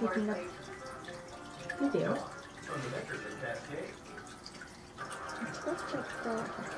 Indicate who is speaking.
Speaker 1: picking up.
Speaker 2: video.
Speaker 1: Let's go check that.